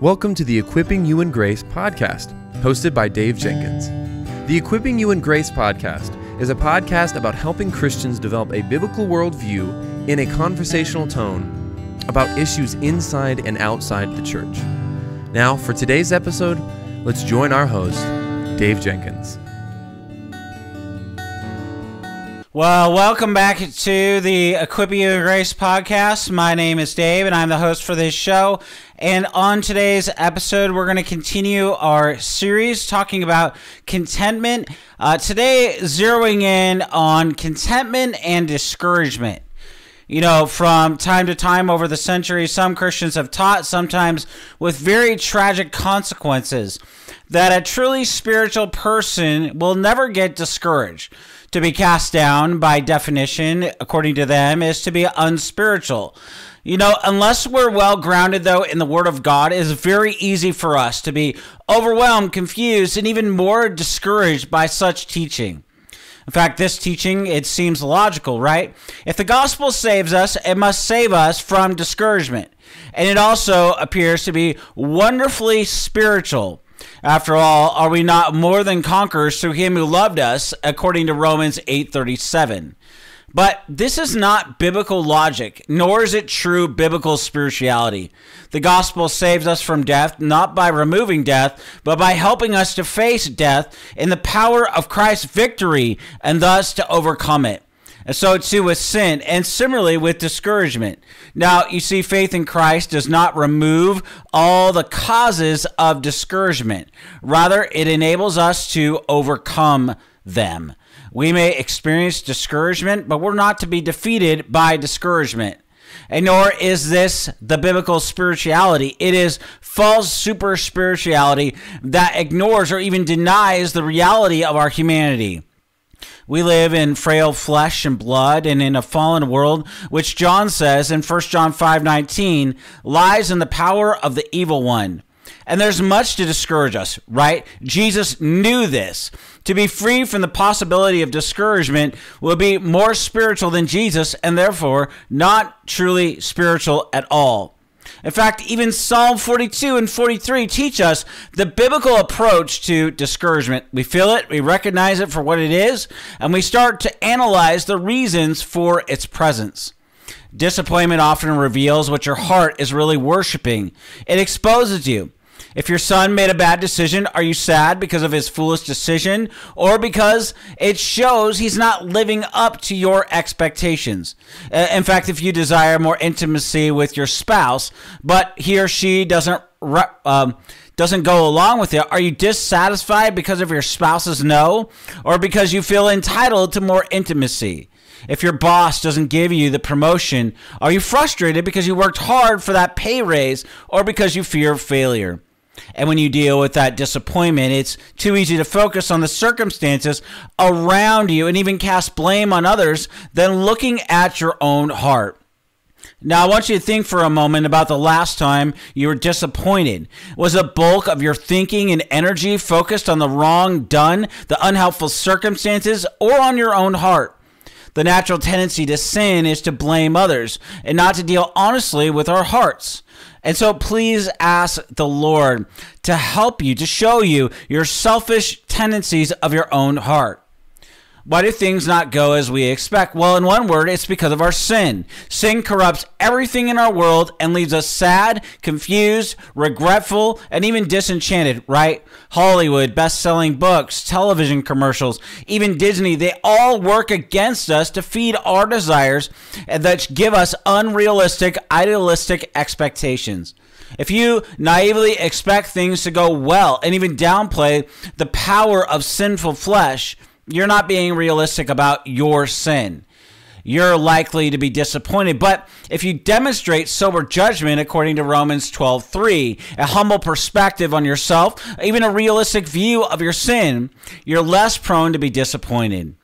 Welcome to the Equipping You in Grace podcast, hosted by Dave Jenkins. The Equipping You in Grace podcast is a podcast about helping Christians develop a biblical worldview in a conversational tone about issues inside and outside the church. Now, for today's episode, let's join our host, Dave Jenkins. Well, welcome back to the Equipping You Grace podcast. My name is Dave, and I'm the host for this show. And on today's episode, we're going to continue our series talking about contentment. Uh, today, zeroing in on contentment and discouragement. You know, from time to time over the centuries, some Christians have taught, sometimes with very tragic consequences, that a truly spiritual person will never get discouraged. To be cast down, by definition, according to them, is to be unspiritual. You know, unless we're well grounded, though, in the Word of God, it is very easy for us to be overwhelmed, confused, and even more discouraged by such teaching. In fact, this teaching, it seems logical, right? If the gospel saves us, it must save us from discouragement. And it also appears to be wonderfully spiritual. After all, are we not more than conquerors through him who loved us, according to Romans 8:37? But this is not biblical logic, nor is it true biblical spirituality. The gospel saves us from death not by removing death, but by helping us to face death in the power of Christ's victory and thus to overcome it. And so too with sin, and similarly with discouragement. Now, you see, faith in Christ does not remove all the causes of discouragement. Rather, it enables us to overcome them. We may experience discouragement, but we're not to be defeated by discouragement. And nor is this the biblical spirituality. It is false super spirituality that ignores or even denies the reality of our humanity. We live in frail flesh and blood and in a fallen world, which John says in 1 John 5:19 lies in the power of the evil one. And there's much to discourage us, right? Jesus knew this. To be free from the possibility of discouragement will be more spiritual than Jesus and therefore not truly spiritual at all. In fact, even Psalm 42 and 43 teach us the biblical approach to discouragement. We feel it, we recognize it for what it is, and we start to analyze the reasons for its presence. Disappointment often reveals what your heart is really worshiping. It exposes you. If your son made a bad decision, are you sad because of his foolish decision or because it shows he's not living up to your expectations? Uh, in fact, if you desire more intimacy with your spouse, but he or she doesn't um, doesn't go along with it, are you dissatisfied because of your spouse's no or because you feel entitled to more intimacy? If your boss doesn't give you the promotion, are you frustrated because you worked hard for that pay raise or because you fear failure? And when you deal with that disappointment, it's too easy to focus on the circumstances around you and even cast blame on others than looking at your own heart. Now, I want you to think for a moment about the last time you were disappointed. Was the bulk of your thinking and energy focused on the wrong done, the unhelpful circumstances, or on your own heart? The natural tendency to sin is to blame others and not to deal honestly with our hearts. And so please ask the Lord to help you, to show you your selfish tendencies of your own heart. Why do things not go as we expect? Well, in one word, it's because of our sin. Sin corrupts everything in our world and leaves us sad, confused, regretful, and even disenchanted, right? Hollywood, best selling books, television commercials, even Disney, they all work against us to feed our desires and that give us unrealistic, idealistic expectations. If you naively expect things to go well and even downplay the power of sinful flesh, you're not being realistic about your sin. You're likely to be disappointed. But if you demonstrate sober judgment according to Romans 12:3, a humble perspective on yourself, even a realistic view of your sin, you're less prone to be disappointed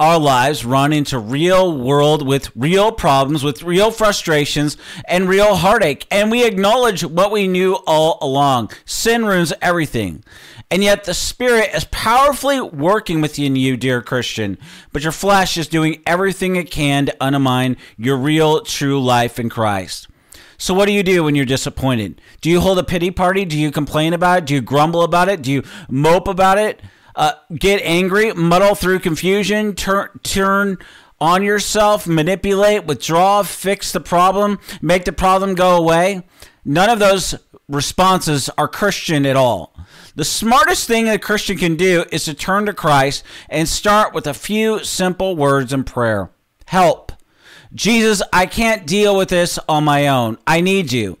our lives run into real world with real problems, with real frustrations and real heartache. And we acknowledge what we knew all along. Sin ruins everything. And yet the Spirit is powerfully working within you, dear Christian, but your flesh is doing everything it can to undermine your real, true life in Christ. So, what do you do when you're disappointed? Do you hold a pity party? Do you complain about it? Do you grumble about it? Do you mope about it? Uh, get angry, muddle through confusion, turn, turn on yourself, manipulate, withdraw, fix the problem, make the problem go away? None of those responses are Christian at all. The smartest thing a Christian can do is to turn to Christ and start with a few simple words in prayer Help. Jesus, I can't deal with this on my own. I need you.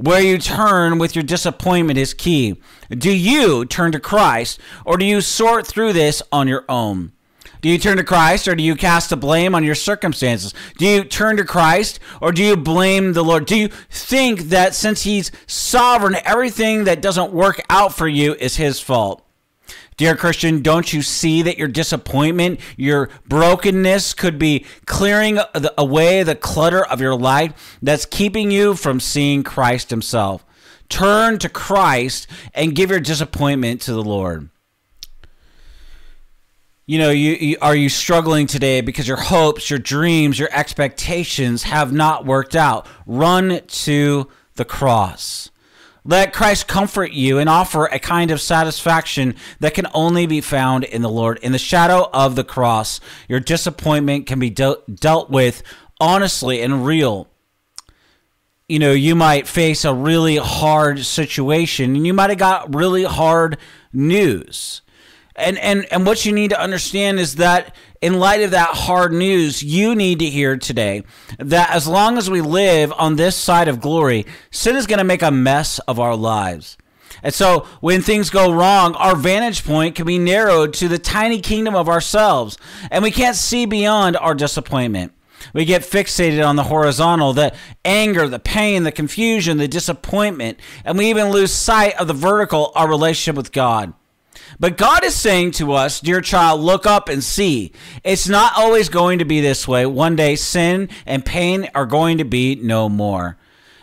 Where you turn with your disappointment is key. Do you turn to Christ or do you sort through this on your own? Do you turn to Christ or do you cast the blame on your circumstances? Do you turn to Christ or do you blame the Lord? Do you think that since He's sovereign, everything that doesn't work out for you is His fault? Dear Christian, don't you see that your disappointment, your brokenness could be clearing away the clutter of your life that's keeping you from seeing Christ Himself? Turn to Christ and give your disappointment to the Lord. You know you, you, are you struggling today because your hopes your dreams your expectations have not worked out? Run to the cross let christ comfort you and offer a kind of satisfaction that can only be found in the lord. In the shadow of the cross your disappointment can be de- dealt with honestly and real. You know you might face a really hard situation and you might have got really hard news and and and what you need to understand is that in light of that hard news you need to hear today that as long as we live on this side of glory sin is going to make a mess of our lives and so when things go wrong, our vantage point can be narrowed to the tiny kingdom of ourselves, and we can't see beyond our disappointment. We get fixated on the horizontal, the anger, the pain, the confusion, the disappointment, and we even lose sight of the vertical, our relationship with God. But God is saying to us, dear child, look up and see. It's not always going to be this way. One day, sin and pain are going to be no more.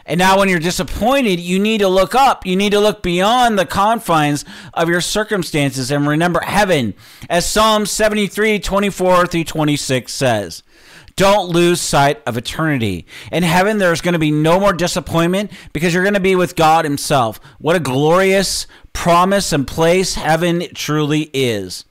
And now, when you're disappointed, you need to look up. You need to look beyond the confines of your circumstances and remember heaven, as Psalm 73 24 through 26 says. Don't lose sight of eternity. In heaven, there's going to be no more disappointment because you're going to be with God Himself. What a glorious promise and place heaven truly is.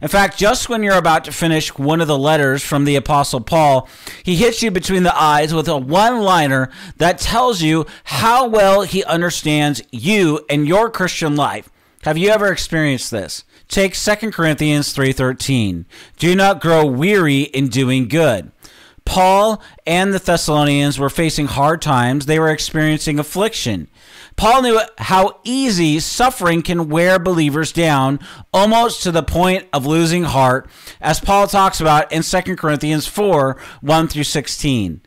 In fact, just when you're about to finish one of the letters from the Apostle Paul, he hits you between the eyes with a one liner that tells you how well he understands you and your Christian life. Have you ever experienced this? Take 2 Corinthians 3:13. Do not grow weary in doing good. Paul and the Thessalonians were facing hard times. They were experiencing affliction. Paul knew how easy suffering can wear believers down, almost to the point of losing heart, as Paul talks about in 2 Corinthians 4 1 through 16.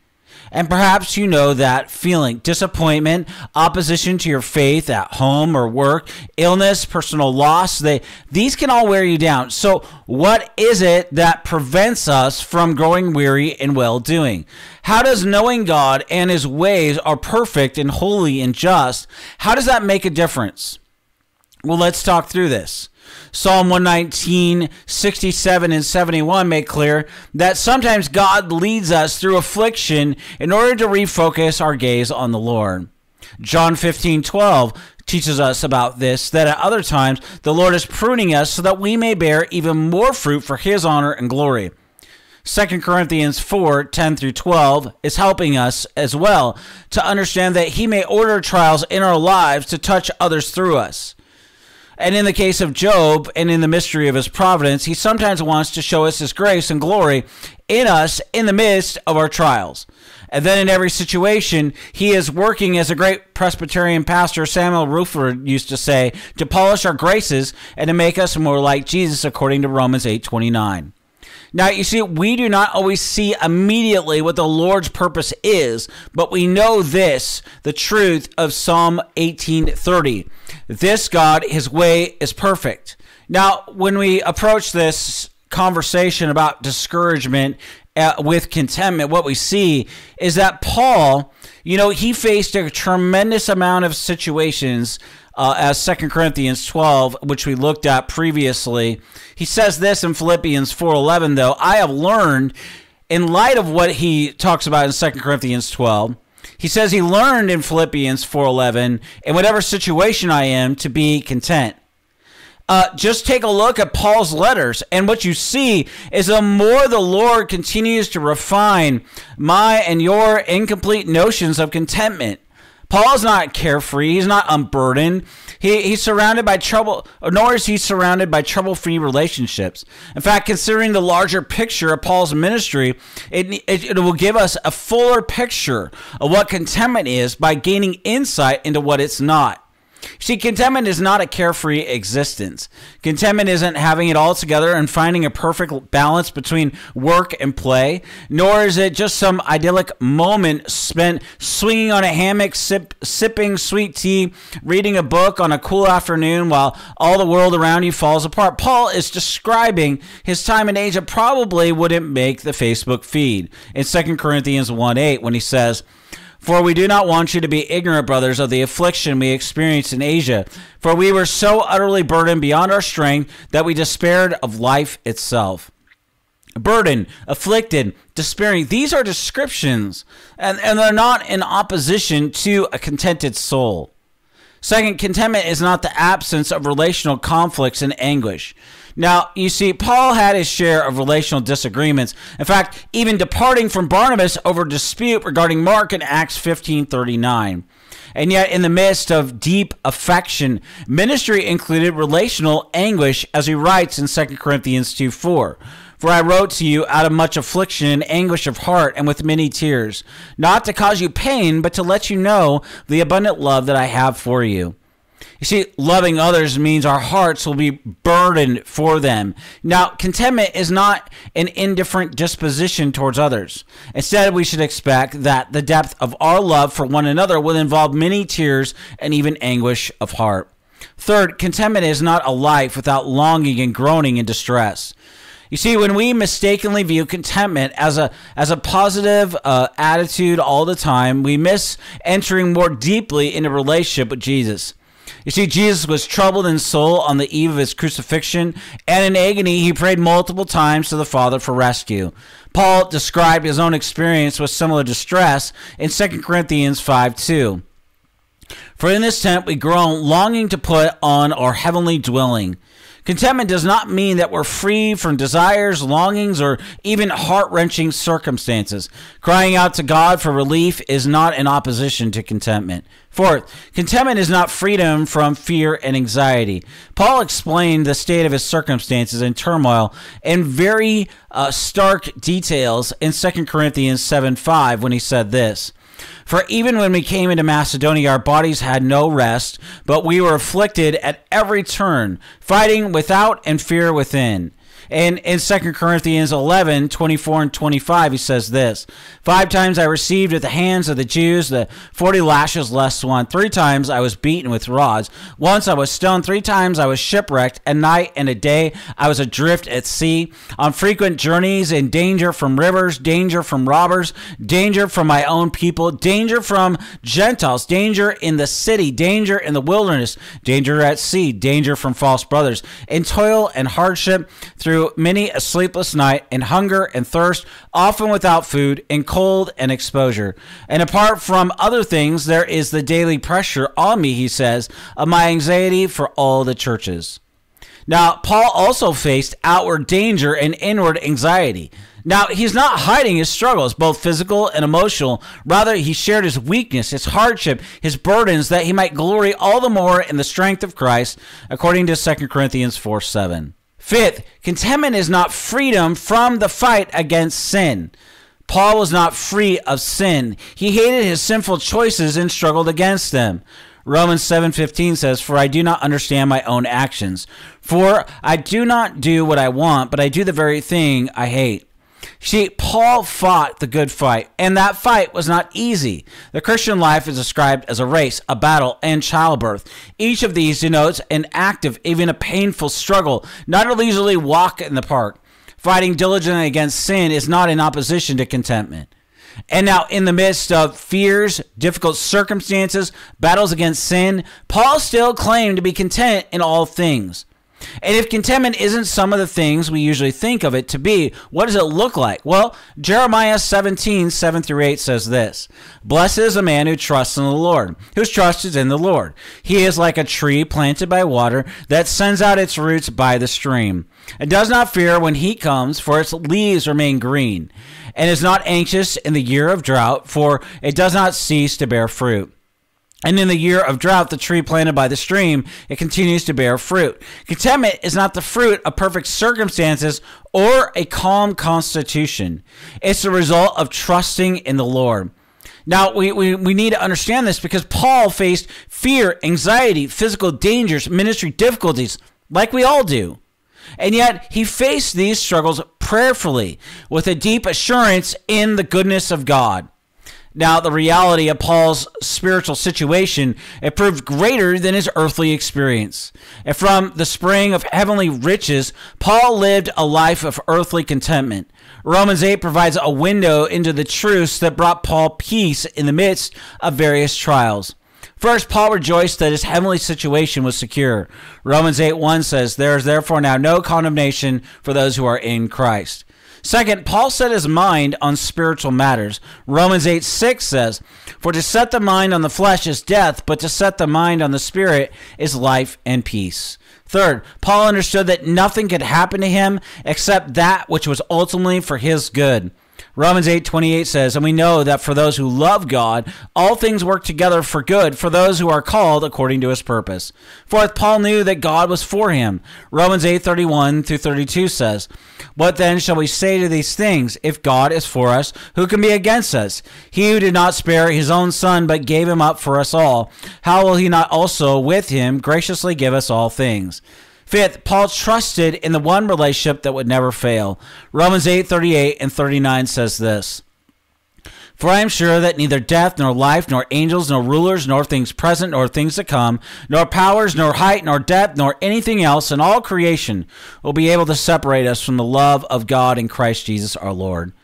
And perhaps you know that feeling disappointment, opposition to your faith at home or work, illness, personal loss, they these can all wear you down. So, what is it that prevents us from growing weary in well doing? How does knowing God and his ways are perfect and holy and just, how does that make a difference? Well, let's talk through this. Psalm 119, 67, and 71 make clear that sometimes God leads us through affliction in order to refocus our gaze on the Lord. John 15, 12 teaches us about this, that at other times the Lord is pruning us so that we may bear even more fruit for his honor and glory. 2 Corinthians 4 10 through 12 is helping us as well to understand that He may order trials in our lives to touch others through us. And in the case of Job and in the mystery of his providence, he sometimes wants to show us his grace and glory in us in the midst of our trials. And then in every situation, he is working as a great Presbyterian pastor, Samuel Rutherford used to say, to polish our graces and to make us more like Jesus according to Romans 8:29. Now, you see, we do not always see immediately what the Lord's purpose is, but we know this, the truth of Psalm 18:30. This God, his way is perfect. Now, when we approach this conversation about discouragement uh, with contentment, what we see is that Paul, you know, he faced a tremendous amount of situations uh, as Second Corinthians 12, which we looked at previously. He says this in Philippians 4:11 though, I have learned in light of what he talks about in Second Corinthians 12, He says he learned in Philippians 4:11, in whatever situation I am, to be content. Uh, just take a look at Paul's letters, and what you see is the more the Lord continues to refine my and your incomplete notions of contentment. Paul's not carefree. He's not unburdened. He, he's surrounded by trouble, nor is he surrounded by trouble-free relationships. In fact, considering the larger picture of Paul's ministry, it, it, it will give us a fuller picture of what contentment is by gaining insight into what it's not. See, contentment is not a carefree existence. Contentment isn't having it all together and finding a perfect balance between work and play, nor is it just some idyllic moment spent swinging on a hammock, sip, sipping sweet tea, reading a book on a cool afternoon while all the world around you falls apart. Paul is describing his time in Asia probably wouldn't make the Facebook feed in 2 Corinthians 1 8 when he says, for we do not want you to be ignorant, brothers, of the affliction we experienced in Asia. For we were so utterly burdened beyond our strength that we despaired of life itself. Burdened, afflicted, despairing. These are descriptions, and, and they're not in opposition to a contented soul. Second, contentment is not the absence of relational conflicts and anguish. Now, you see, Paul had his share of relational disagreements. In fact, even departing from Barnabas over dispute regarding Mark in Acts 15:39. And yet, in the midst of deep affection, ministry included relational anguish, as he writes in 2 Corinthians 2 4. For I wrote to you out of much affliction and anguish of heart and with many tears, not to cause you pain, but to let you know the abundant love that I have for you. You see, loving others means our hearts will be burdened for them. Now, contentment is not an indifferent disposition towards others. Instead, we should expect that the depth of our love for one another will involve many tears and even anguish of heart. Third, contentment is not a life without longing and groaning and distress. You see, when we mistakenly view contentment as a as a positive uh, attitude all the time, we miss entering more deeply into relationship with Jesus. You see, Jesus was troubled in soul on the eve of his crucifixion, and in agony, he prayed multiple times to the Father for rescue. Paul described his own experience with similar distress in 2 Corinthians 5 2. For in this tent we groan, longing to put on our heavenly dwelling. Contentment does not mean that we're free from desires, longings, or even heart wrenching circumstances. Crying out to God for relief is not in opposition to contentment. Fourth, contentment is not freedom from fear and anxiety. Paul explained the state of his circumstances and turmoil in very uh, stark details in 2 Corinthians 7 5 when he said this. For even when we came into Macedonia, our bodies had no rest, but we were afflicted at every turn, fighting without and fear within. And in 2 Corinthians 11, 24 and 25, he says this Five times I received at the hands of the Jews the 40 lashes less one. Three times I was beaten with rods. Once I was stoned. Three times I was shipwrecked. A night and a day I was adrift at sea. On frequent journeys, in danger from rivers, danger from robbers, danger from my own people, danger from Gentiles, danger in the city, danger in the wilderness, danger at sea, danger from false brothers, in toil and hardship through through many a sleepless night in hunger and thirst, often without food, in cold and exposure. And apart from other things, there is the daily pressure on me, he says, of my anxiety for all the churches. Now, Paul also faced outward danger and inward anxiety. Now, he's not hiding his struggles, both physical and emotional. Rather, he shared his weakness, his hardship, his burdens, that he might glory all the more in the strength of Christ, according to 2 Corinthians 4 7. Fifth, contentment is not freedom from the fight against sin. Paul was not free of sin. He hated his sinful choices and struggled against them. Romans 7:15 says, "For I do not understand my own actions, for I do not do what I want, but I do the very thing I hate." See, Paul fought the good fight, and that fight was not easy. The Christian life is described as a race, a battle, and childbirth. Each of these denotes an active, even a painful struggle, not a leisurely walk in the park. Fighting diligently against sin is not in opposition to contentment. And now, in the midst of fears, difficult circumstances, battles against sin, Paul still claimed to be content in all things. And if contentment isn't some of the things we usually think of it to be, what does it look like? Well, Jeremiah 17, 7 through 8 says this Blessed is a man who trusts in the Lord, whose trust is in the Lord. He is like a tree planted by water that sends out its roots by the stream. It does not fear when heat comes, for its leaves remain green, and is not anxious in the year of drought, for it does not cease to bear fruit. And in the year of drought, the tree planted by the stream, it continues to bear fruit. Contentment is not the fruit of perfect circumstances or a calm constitution. It's the result of trusting in the Lord. Now, we, we, we need to understand this because Paul faced fear, anxiety, physical dangers, ministry difficulties, like we all do. And yet, he faced these struggles prayerfully with a deep assurance in the goodness of God. Now, the reality of Paul's spiritual situation, it proved greater than his earthly experience. And from the spring of heavenly riches, Paul lived a life of earthly contentment. Romans 8 provides a window into the truths that brought Paul peace in the midst of various trials. First, Paul rejoiced that his heavenly situation was secure. Romans 8 1 says, There is therefore now no condemnation for those who are in Christ. Second, Paul set his mind on spiritual matters. Romans 8 6 says, For to set the mind on the flesh is death, but to set the mind on the spirit is life and peace. Third, Paul understood that nothing could happen to him except that which was ultimately for his good. Romans 8:28 says, "And we know that for those who love God, all things work together for good for those who are called according to his purpose." Fourth, Paul knew that God was for him. Romans 8:31 through 32 says, "What then shall we say to these things? If God is for us, who can be against us? He who did not spare his own son but gave him up for us all, how will he not also with him graciously give us all things?" Fifth, Paul trusted in the one relationship that would never fail. Romans 8 38 and 39 says this. For I am sure that neither death, nor life, nor angels, nor rulers, nor things present, nor things to come, nor powers, nor height, nor depth, nor anything else in all creation will be able to separate us from the love of God in Christ Jesus our Lord.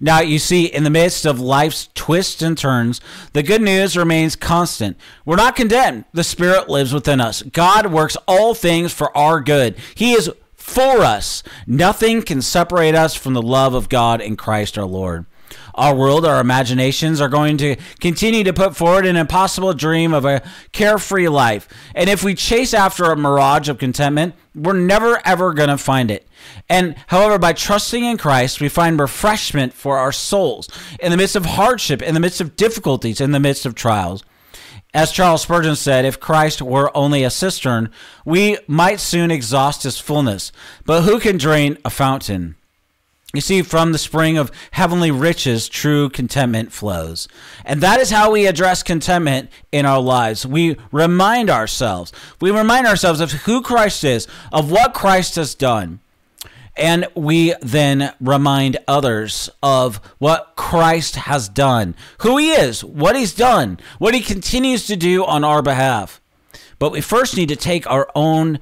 Now, you see, in the midst of life's twists and turns, the good news remains constant. We're not condemned. The Spirit lives within us. God works all things for our good. He is for us. Nothing can separate us from the love of God in Christ our Lord. Our world, our imaginations are going to continue to put forward an impossible dream of a carefree life. And if we chase after a mirage of contentment, we're never ever going to find it. And however, by trusting in Christ, we find refreshment for our souls in the midst of hardship, in the midst of difficulties, in the midst of trials. As Charles Spurgeon said, if Christ were only a cistern, we might soon exhaust his fullness. But who can drain a fountain? You see, from the spring of heavenly riches, true contentment flows. And that is how we address contentment in our lives. We remind ourselves, we remind ourselves of who Christ is, of what Christ has done. And we then remind others of what Christ has done, who he is, what he's done, what he continues to do on our behalf. But we first need to take our own,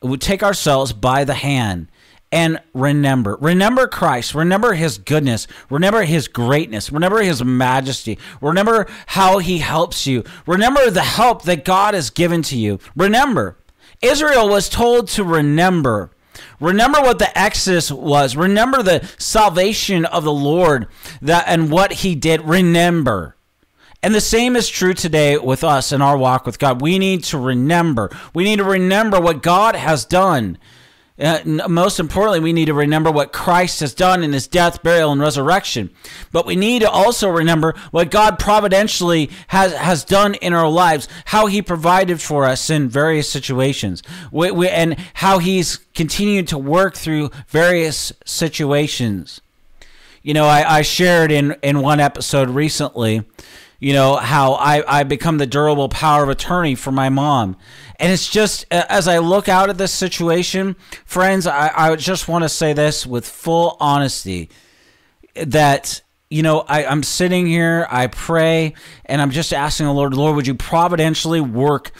we take ourselves by the hand and remember. Remember Christ. Remember his goodness. Remember his greatness. Remember his majesty. Remember how he helps you. Remember the help that God has given to you. Remember, Israel was told to remember. Remember what the Exodus was. Remember the salvation of the Lord that and what he did. Remember. And the same is true today with us in our walk with God. We need to remember. We need to remember what God has done. Uh, most importantly, we need to remember what Christ has done in his death, burial, and resurrection. But we need to also remember what God providentially has, has done in our lives, how he provided for us in various situations, we, we, and how he's continued to work through various situations. You know, I, I shared in, in one episode recently you know how I, I become the durable power of attorney for my mom. And it's just uh, as i look out at this situation friends i, I just want to say this with full honesty that you know I, i'm sitting here i pray and i'm just asking the lord lord would you providentially work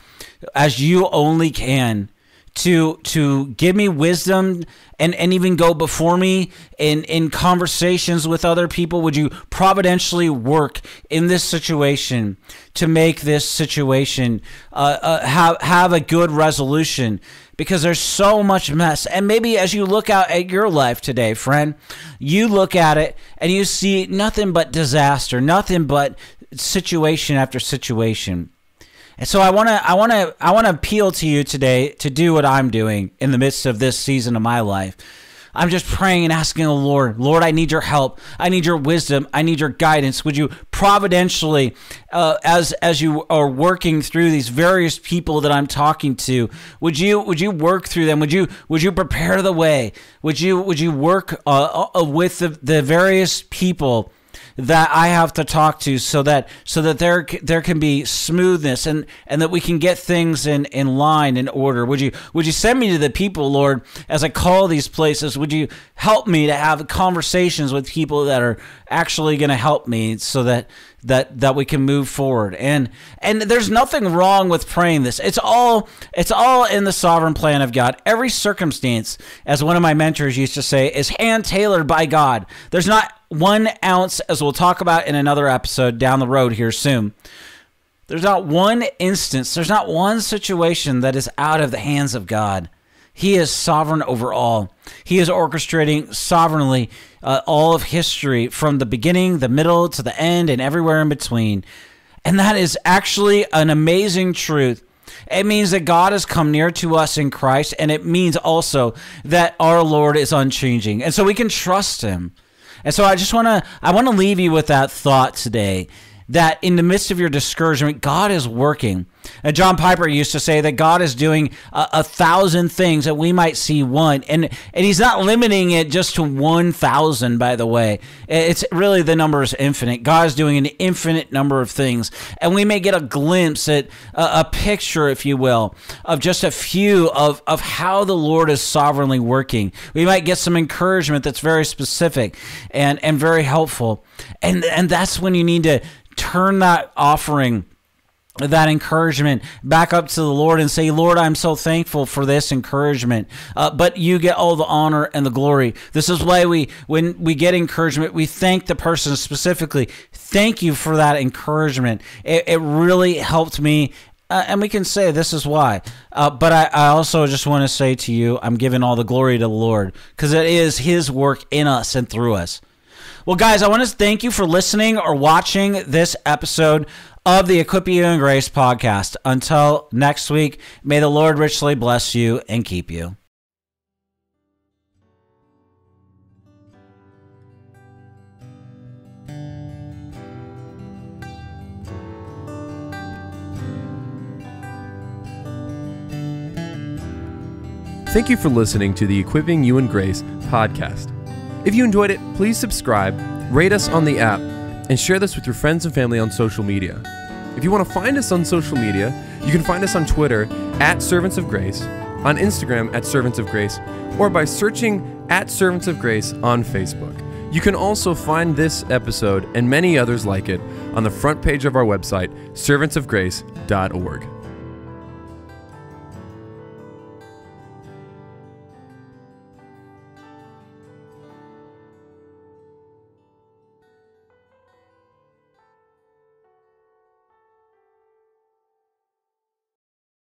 as you only can to to give me wisdom and and even go before me in in conversations with other people? Would you providentially work in this situation to make this situation uh, uh, have have a good resolution? Because there's so much mess. And maybe as you look out at your life today friend you look at it and you see nothing but disaster nothing but situation after situation and so I want to I want to I want to appeal to you today to do what I'm doing in the midst of this season of my life. I'm just praying and asking the Lord, Lord, I need your help. I need your wisdom. I need your guidance. Would you providentially, uh, as as you are working through these various people that I'm talking to, would you would you work through them? Would you would you prepare the way? Would you would you work uh, uh, with the, the various people? That I have to talk to so that so that there there can be smoothness and and that we can get things in in line in order. Would you would you send me to the people, Lord, as I call these places? Would you help me to have conversations with people that are actually going to help me so that that that we can move forward and and there's nothing wrong with praying this it's all it's all in the sovereign plan of god every circumstance as one of my mentors used to say is hand tailored by god there's not one ounce as we'll talk about in another episode down the road here soon there's not one instance there's not one situation that is out of the hands of god he is sovereign over all. He is orchestrating sovereignly uh, all of history from the beginning, the middle, to the end, and everywhere in between. And that is actually an amazing truth. It means that God has come near to us in Christ, and it means also that our Lord is unchanging. And so we can trust him. And so I just want to I want to leave you with that thought today that in the midst of your discouragement, God is working. And John Piper used to say that God is doing a, a, thousand things that we might see one, and and He's not limiting it just to one thousand. By the way, it's really the number is infinite. God is doing an infinite number of things, and we may get a glimpse at a, a picture, if you will, of just a few of of how the Lord is sovereignly working. We might get some encouragement that's very specific and and very helpful, and and that's when you need to turn that offering that encouragement back up to the Lord and say, Lord, I'm so thankful for this encouragement. Uh, but you get all the honor and the glory. This is why we, when we get encouragement, we thank the person specifically. Thank you for that encouragement. It, it really helped me. Uh, and we can say this is why. Uh, but I, I also just want to say to you, I'm giving all the glory to the Lord because it is His work in us and through us. Well, guys, I want to thank you for listening or watching this episode of the Equip You and Grace podcast. Until next week, may the Lord richly bless you and keep you. Thank you for listening to the Equipping You in Grace podcast. If you enjoyed it, please subscribe, rate us on the app, and share this with your friends and family on social media. If you want to find us on social media, you can find us on Twitter at Servants of Grace, on Instagram at Servants of Grace, or by searching at Servants of Grace on Facebook. You can also find this episode and many others like it on the front page of our website, servantsofgrace.org.